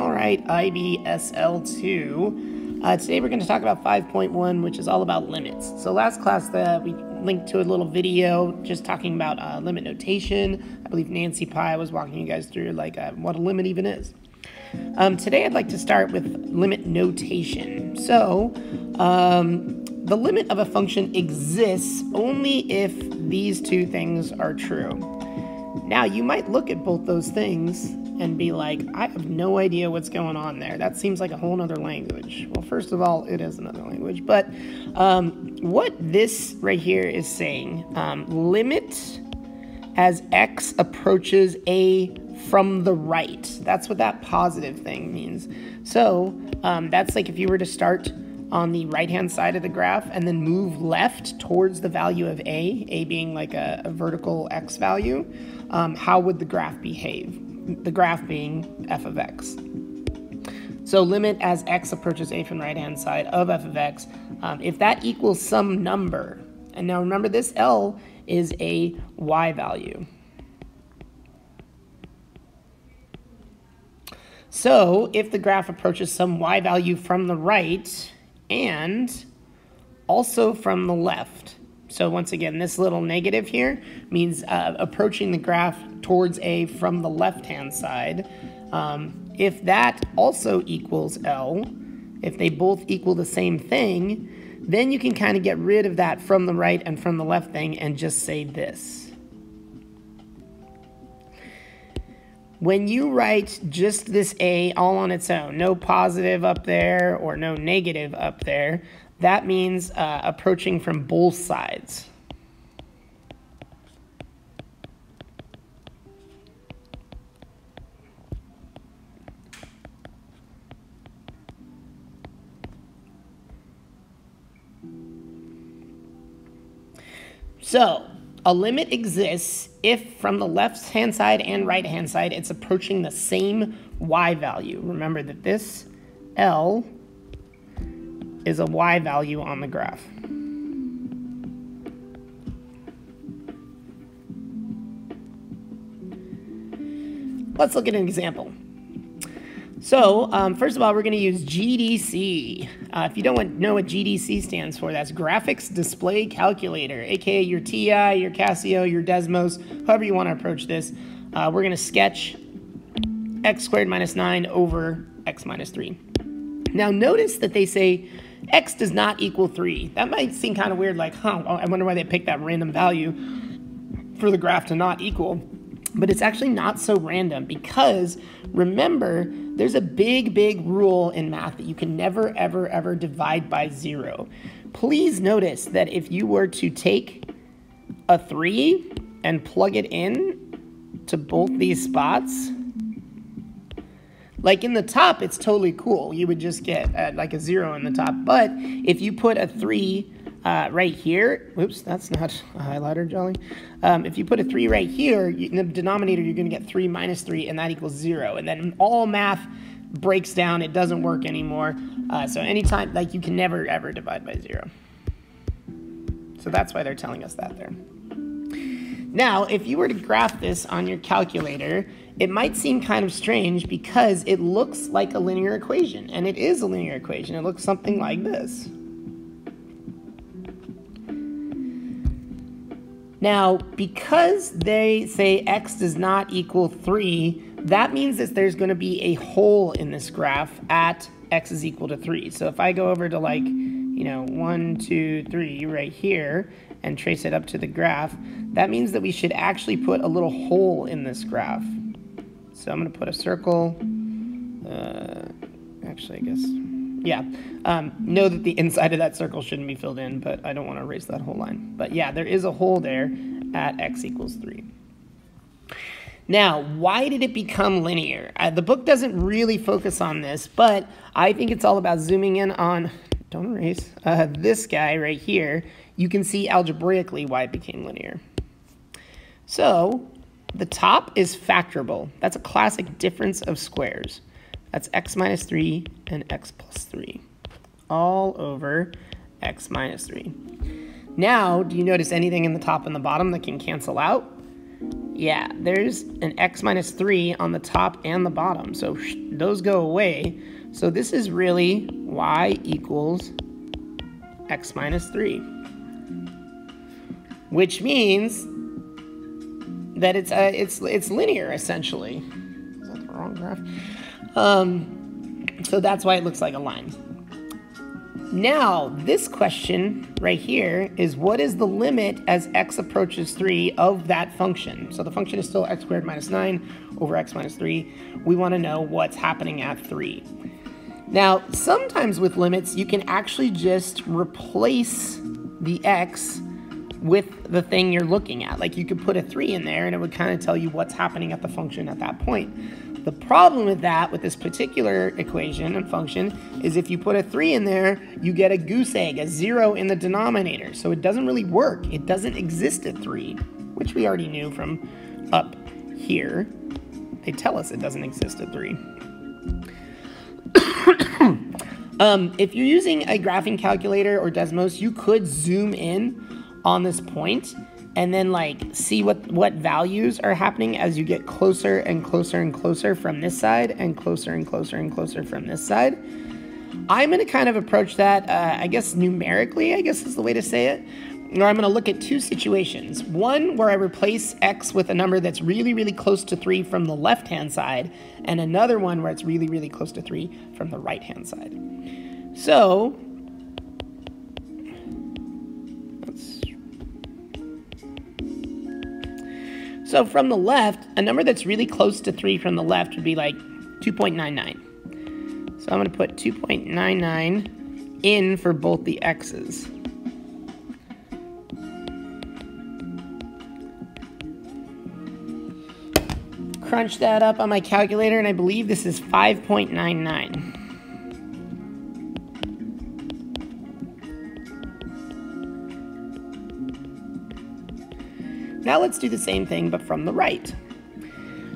All right, IBSL2. Uh, today we're going to talk about 5.1, which is all about limits. So last class uh, we linked to a little video just talking about uh, limit notation. I believe Nancy Pi was walking you guys through like uh, what a limit even is. Um, today I'd like to start with limit notation. So um, the limit of a function exists only if these two things are true. Now you might look at both those things and be like, I have no idea what's going on there. That seems like a whole other language. Well, first of all, it is another language. But um, what this right here is saying um, limit as x approaches a from the right. That's what that positive thing means. So um, that's like if you were to start on the right hand side of the graph and then move left towards the value of a, a being like a, a vertical x value, um, how would the graph behave? The graph being f of x. So limit as x approaches a from the right hand side of f of x, um, if that equals some number, and now remember this L is a y value. So if the graph approaches some y value from the right and also from the left, so once again, this little negative here means uh, approaching the graph towards A from the left-hand side. Um, if that also equals L, if they both equal the same thing, then you can kind of get rid of that from the right and from the left thing and just say this. When you write just this A all on its own, no positive up there or no negative up there, that means uh, approaching from both sides. So, a limit exists if from the left hand side and right hand side it's approaching the same y value. Remember that this L is a y value on the graph. Let's look at an example. So, um, first of all, we're going to use GDC. Uh, if you don't know what GDC stands for, that's Graphics Display Calculator, aka your TI, your Casio, your Desmos, however you want to approach this. Uh, we're going to sketch x squared minus 9 over x minus 3. Now, notice that they say x does not equal 3. That might seem kind of weird, like, huh, I wonder why they picked that random value for the graph to not equal. But it's actually not so random because remember, there's a big, big rule in math that you can never, ever, ever divide by zero. Please notice that if you were to take a 3 and plug it in to both these spots, like in the top, it's totally cool. You would just get uh, like a zero in the top. But if you put a three uh, right here, whoops, that's not a highlighter, Jolly. Um, if you put a three right here, you, in the denominator, you're going to get three minus three, and that equals zero. And then all math breaks down. It doesn't work anymore. Uh, so anytime, like you can never ever divide by zero. So that's why they're telling us that there. Now, if you were to graph this on your calculator, it might seem kind of strange because it looks like a linear equation, and it is a linear equation. It looks something like this. Now, because they say x does not equal 3, that means that there's going to be a hole in this graph at x is equal to 3. So if I go over to like, you know, 1, 2, 3 right here, and trace it up to the graph, that means that we should actually put a little hole in this graph. So I'm going to put a circle. Uh, actually, I guess, yeah. Um, know that the inside of that circle shouldn't be filled in, but I don't want to erase that whole line. But yeah, there is a hole there at x equals 3. Now, why did it become linear? Uh, the book doesn't really focus on this, but I think it's all about zooming in on, don't erase, uh, this guy right here you can see algebraically why it became linear. So the top is factorable. That's a classic difference of squares. That's x minus 3 and x plus 3 all over x minus 3. Now, do you notice anything in the top and the bottom that can cancel out? yeah, there's an x minus 3 on the top and the bottom. So those go away. So this is really y equals x minus 3. Which means that it's uh, it's it's linear essentially. Is that the wrong graph? Um, so that's why it looks like a line. Now, this question right here is what is the limit as x approaches 3 of that function? So the function is still x squared minus 9 over x minus 3. We want to know what's happening at 3. Now, sometimes with limits, you can actually just replace the x with the thing you're looking at. Like you could put a 3 in there and it would kind of tell you what's happening at the function at that point. The problem with that, with this particular equation and function, is if you put a 3 in there, you get a goose egg, a 0 in the denominator. So it doesn't really work. It doesn't exist at 3, which we already knew from up here. They tell us it doesn't exist at 3. um, if you're using a graphing calculator or Desmos, you could zoom in on this point and then like see what what values are happening as you get closer and closer and closer from this side and closer and closer and closer from this side. I'm going to kind of approach that, uh, I guess numerically, I guess is the way to say it. Or I'm going to look at two situations. One where I replace x with a number that's really, really close to 3 from the left-hand side, and another one where it's really, really close to 3 from the right-hand side. So So from the left, a number that's really close to 3 from the left would be like 2.99. So I'm going to put 2.99 in for both the x's. Crunch that up on my calculator, and I believe this is 5.99. Now let's do the same thing, but from the right.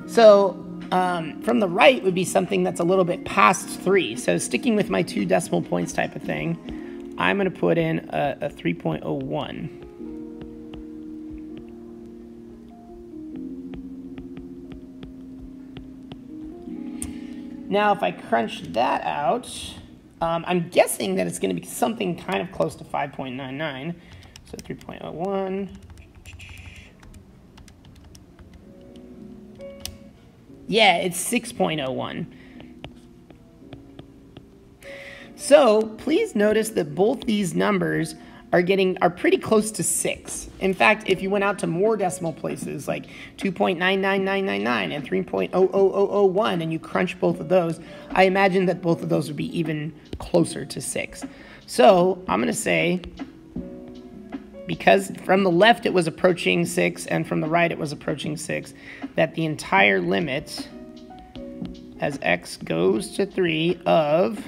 So um, from the right would be something that's a little bit past 3. So sticking with my two decimal points type of thing, I'm going to put in a, a 3.01. Now, if I crunch that out, um, I'm guessing that it's going to be something kind of close to 5.99. So 3.01 Yeah, it's 6.01. So please notice that both these numbers are getting are pretty close to 6. In fact, if you went out to more decimal places like 2.99999 and 3.00001 and you crunch both of those, I imagine that both of those would be even closer to 6. So I'm going to say because from the left it was approaching 6 and from the right it was approaching 6, that the entire limit as x goes to 3 of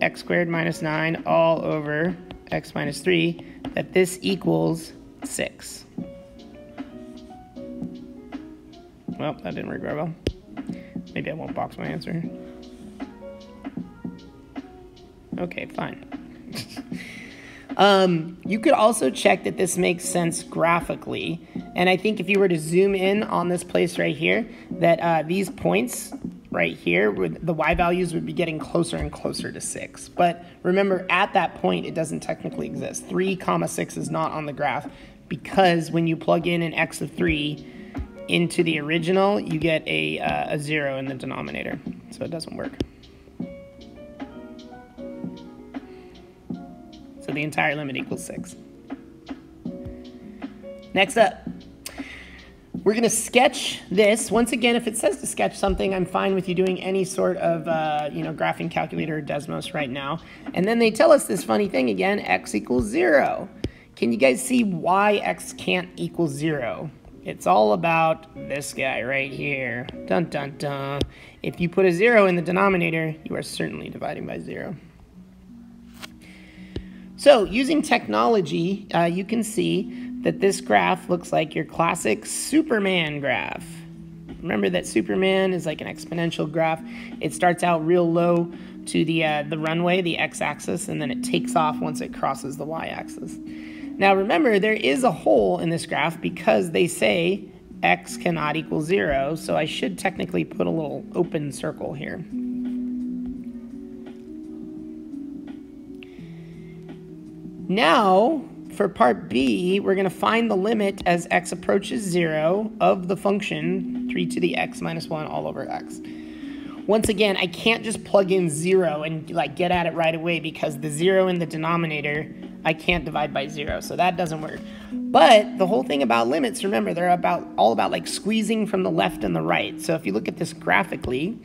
x squared minus 9 all over x minus 3, that this equals 6. Well, that didn't work very well. Maybe I won't box my answer. Okay, fine. Um, you could also check that this makes sense graphically. And I think if you were to zoom in on this place right here, that uh, these points right here, would, the y values would be getting closer and closer to 6. But remember, at that point, it doesn't technically exist. 3 comma 6 is not on the graph because when you plug in an x of 3 into the original, you get a, uh, a 0 in the denominator. So it doesn't work. So the entire limit equals 6. Next up, we're going to sketch this. Once again, if it says to sketch something, I'm fine with you doing any sort of, uh, you know, graphing calculator or Desmos right now. And then they tell us this funny thing again, x equals 0. Can you guys see why x can't equal 0? It's all about this guy right here. Dun, dun, dun. If you put a 0 in the denominator, you are certainly dividing by 0. So using technology, uh, you can see that this graph looks like your classic Superman graph. Remember that Superman is like an exponential graph. It starts out real low to the, uh, the runway, the x-axis, and then it takes off once it crosses the y-axis. Now remember, there is a hole in this graph because they say x cannot equal 0, so I should technically put a little open circle here. Now, for part B, we're going to find the limit as x approaches 0 of the function 3 to the x minus 1 all over x. Once again, I can't just plug in 0 and like get at it right away because the 0 in the denominator, I can't divide by 0, so that doesn't work. But the whole thing about limits, remember, they're about all about like squeezing from the left and the right. So if you look at this graphically,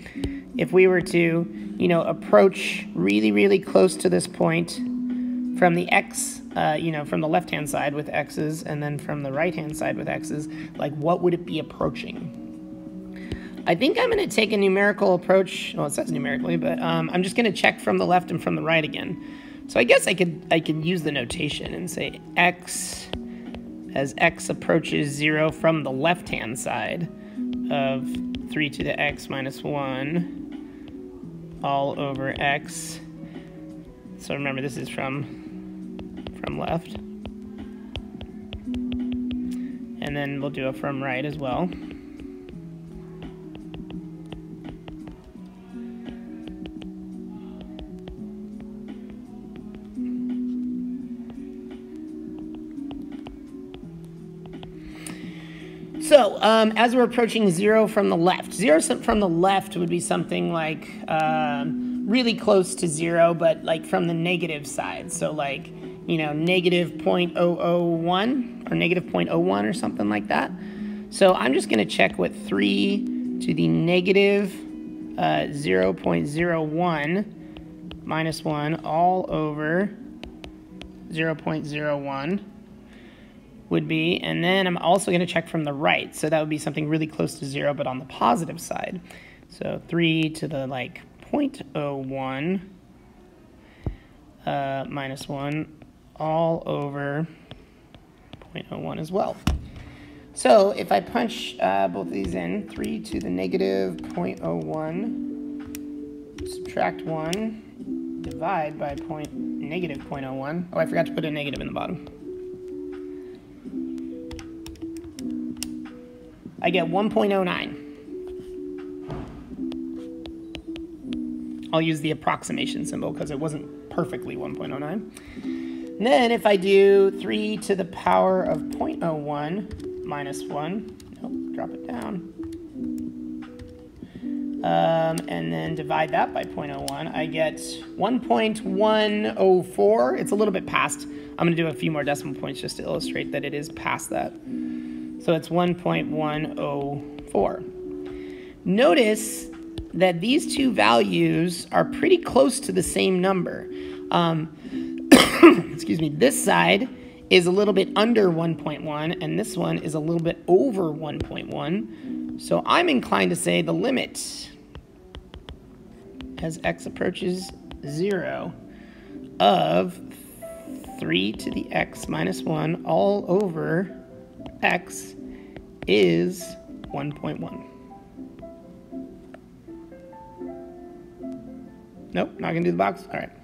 if we were to, you know, approach really, really close to this point from the x uh, you know, from the left-hand side with x's and then from the right-hand side with x's, like what would it be approaching? I think I'm going to take a numerical approach. Well, it says numerically, but um, I'm just going to check from the left and from the right again. So I guess I could I could use the notation and say x as x approaches 0 from the left-hand side of 3 to the x minus 1 all over x. So remember, this is from from left. And then we'll do a from right as well. So, um, as we're approaching zero from the left, zero from the left would be something like um, really close to zero, but like from the negative side. So, like you know, negative 0.001 or negative 0.01 or something like that. So I'm just going to check what 3 to the negative, uh, 0.01 minus 1 all over 0.01 would be. And then I'm also going to check from the right. So that would be something really close to 0, but on the positive side. So 3 to the like 0.01 uh, minus 1 all over 0.01 as well. So if I punch uh, both of these in, 3 to the negative 0.01, subtract 1, divide by point, negative 0.01. Oh, I forgot to put a negative in the bottom. I get 1.09. I'll use the approximation symbol because it wasn't perfectly 1.09. And then if I do 3 to the power of 0.01 minus 1, nope, drop it down, um, and then divide that by 0.01, I get 1.104. It's a little bit past. I'm going to do a few more decimal points just to illustrate that it is past that. So it's 1.104. Notice that these two values are pretty close to the same number. Um, excuse me, this side is a little bit under 1.1 and this one is a little bit over 1.1. So I'm inclined to say the limit as x approaches 0 of 3 to the x minus 1 all over x is 1.1. Nope, not to do the box. All right.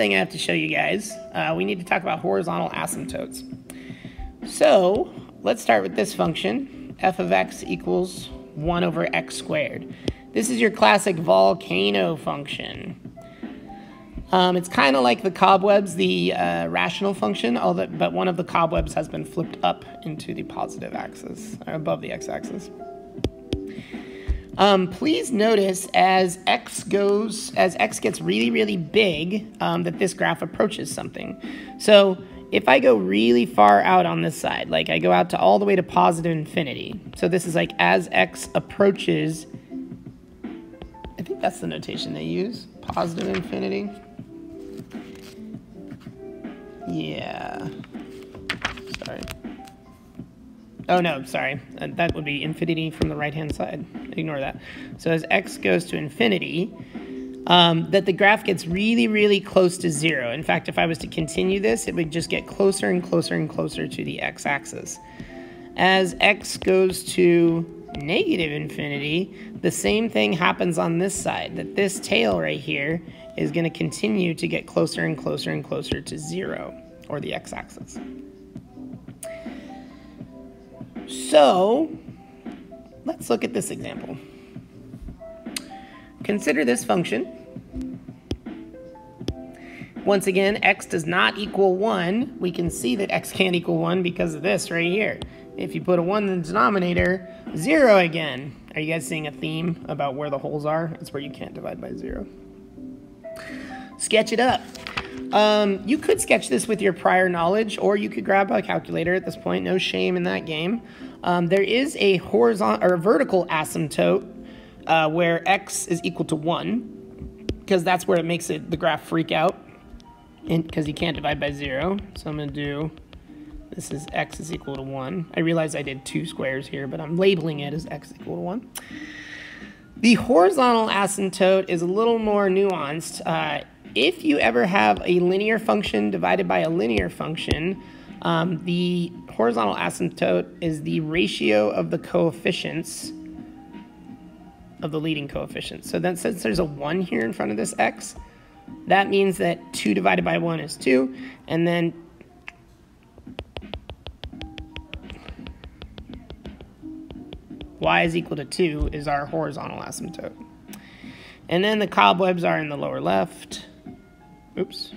Thing I have to show you guys, uh, we need to talk about horizontal asymptotes. So let's start with this function, f of x equals 1 over x squared. This is your classic volcano function. Um, it's kind of like the cobwebs, the uh, rational function, although, but one of the cobwebs has been flipped up into the positive axis, above the x-axis. Um, please notice as x goes, as x gets really, really big, um, that this graph approaches something. So if I go really far out on this side, like I go out to all the way to positive infinity, so this is like as x approaches, I think that's the notation they use, positive infinity. Yeah, sorry. Oh no, sorry. Uh, that would be infinity from the right-hand side. Ignore that. So as x goes to infinity, um, that the graph gets really, really close to zero. In fact, if I was to continue this, it would just get closer and closer and closer to the x-axis. As x goes to negative infinity, the same thing happens on this side, that this tail right here is going to continue to get closer and closer and closer to zero, or the x-axis. So, let's look at this example. Consider this function. Once again, x does not equal 1. We can see that x can't equal 1 because of this right here. If you put a 1 in the denominator, 0 again. Are you guys seeing a theme about where the holes are? It's where you can't divide by 0. Sketch it up. Um, you could sketch this with your prior knowledge, or you could grab a calculator at this point. No shame in that game. Um, there is a horizontal or a vertical asymptote uh, where x is equal to 1, because that's where it makes it the graph freak out, And because you can't divide by 0. So I'm going to do this is x is equal to 1. I realize I did two squares here, but I'm labeling it as x equal to 1. The horizontal asymptote is a little more nuanced. Uh, if you ever have a linear function divided by a linear function, um, the horizontal asymptote is the ratio of the coefficients of the leading coefficients. So then since there's a 1 here in front of this x, that means that 2 divided by 1 is 2, and then y is equal to 2 is our horizontal asymptote. And then the cobwebs are in the lower left. Oops.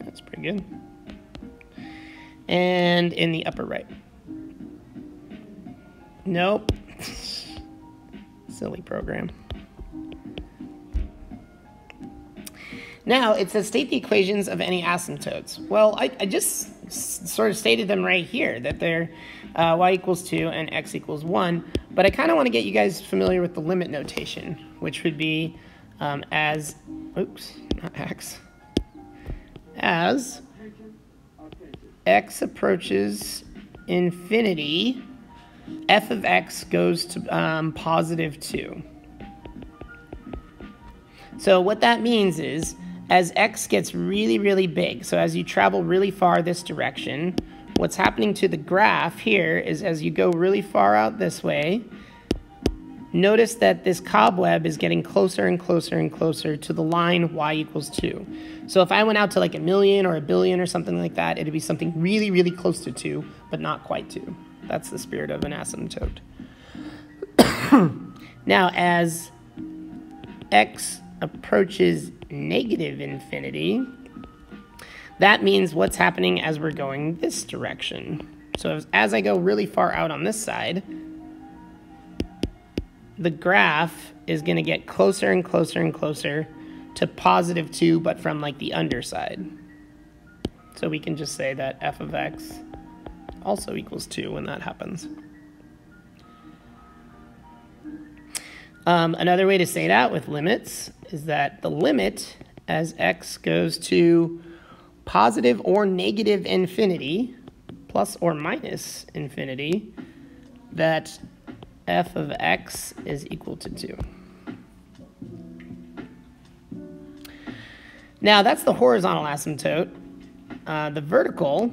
That's pretty good. And in the upper right. Nope. Silly program. Now, it says state the equations of any asymptotes. Well, I, I just sort of stated them right here, that they're uh, y equals 2 and x equals 1. But I kind of want to get you guys familiar with the limit notation, which would be um, as, oops, not x, as x approaches infinity, f of x goes to um, positive 2. So what that means is as x gets really, really big, so as you travel really far this direction, what's happening to the graph here is as you go really far out this way, notice that this cobweb is getting closer and closer and closer to the line y equals 2. So if I went out to like a million or a billion or something like that, it'd be something really, really close to 2, but not quite 2. That's the spirit of an asymptote. now, as x approaches negative infinity, that means what's happening as we're going this direction. So as, as I go really far out on this side, the graph is going to get closer and closer and closer to positive 2, but from like the underside. So we can just say that f of x also equals 2 when that happens. Um, another way to say that with limits is that the limit as x goes to positive or negative infinity, plus or minus infinity, that f of x is equal to 2. Now that's the horizontal asymptote. Uh, the vertical,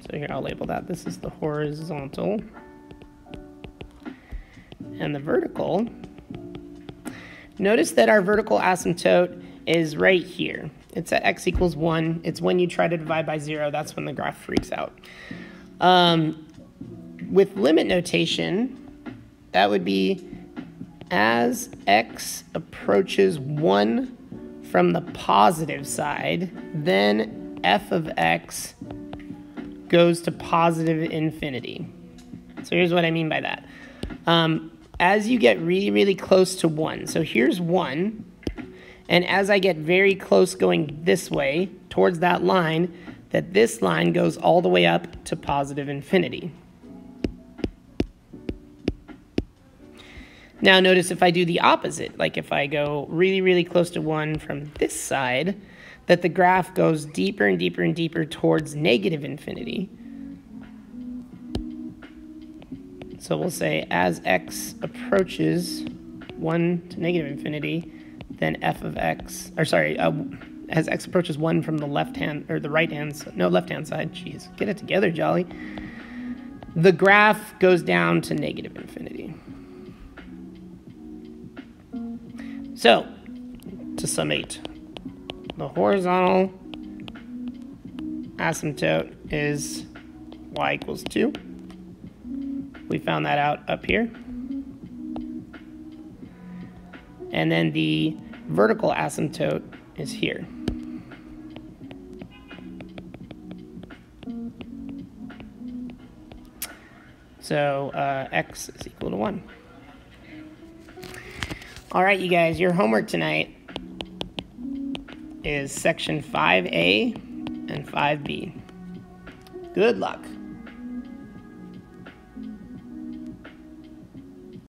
so here I'll label that. This is the horizontal. And the vertical Notice that our vertical asymptote is right here. It's at x equals 1. It's when you try to divide by 0. That's when the graph freaks out. Um, with limit notation, that would be as x approaches 1 from the positive side, then f of x goes to positive infinity. So here's what I mean by that. Um, as you get really, really close to 1, so here's 1, and as I get very close going this way towards that line, that this line goes all the way up to positive infinity. Now notice if I do the opposite, like if I go really, really close to 1 from this side, that the graph goes deeper and deeper and deeper towards negative infinity. So we'll say as x approaches 1 to negative infinity, then f of x, or sorry, uh, as x approaches 1 from the left hand, or the right hand, no, left hand side, jeez, get it together, Jolly. the graph goes down to negative infinity. So, to summate, the horizontal asymptote is y equals 2. We found that out up here. And then the vertical asymptote is here. So uh, x is equal to 1. All right, you guys, your homework tonight is section 5A and 5B. Good luck.